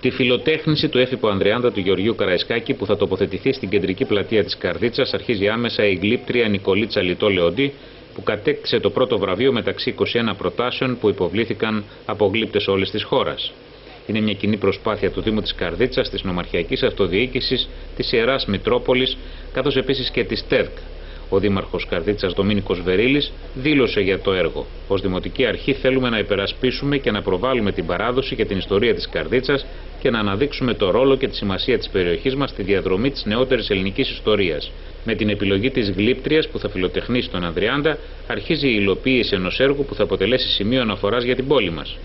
Τη φιλοτέχνηση του έφυπου Ανδριάνδα του Γεωργίου Καραϊσκάκη που θα τοποθετηθεί στην κεντρική πλατεία της Καρδίτσας αρχίζει άμεσα η γλύπτρια Νικολίτσα Λιτό Λεοντή που κατέκτησε το πρώτο βραβείο μεταξύ 21 προτάσεων που υποβλήθηκαν από γλύπτες όλη της χώρας. Είναι μια κοινή προσπάθεια του Δήμου της Καρδίτσας, της Νομαρχιακής Αυτοδιοίκησης, της Ιεράς Μητρόπολης καθώς επίσης και της ΤΕΔΚ ο Δήμαρχος Καρδίτσας Δομήνικος Βερίλης δήλωσε για το έργο. Ω Δημοτική Αρχή θέλουμε να υπερασπίσουμε και να προβάλλουμε την παράδοση και την ιστορία της Καρδίτσας και να αναδείξουμε το ρόλο και τη σημασία της περιοχής μας στη διαδρομή της νεότερης ελληνικής ιστορίας. Με την επιλογή της γλύπτριας που θα φιλοτεχνήσει τον Ανδριάντα, αρχίζει η υλοποίηση ενός έργου που θα αποτελέσει σημείο αναφοράς για την πόλη μας.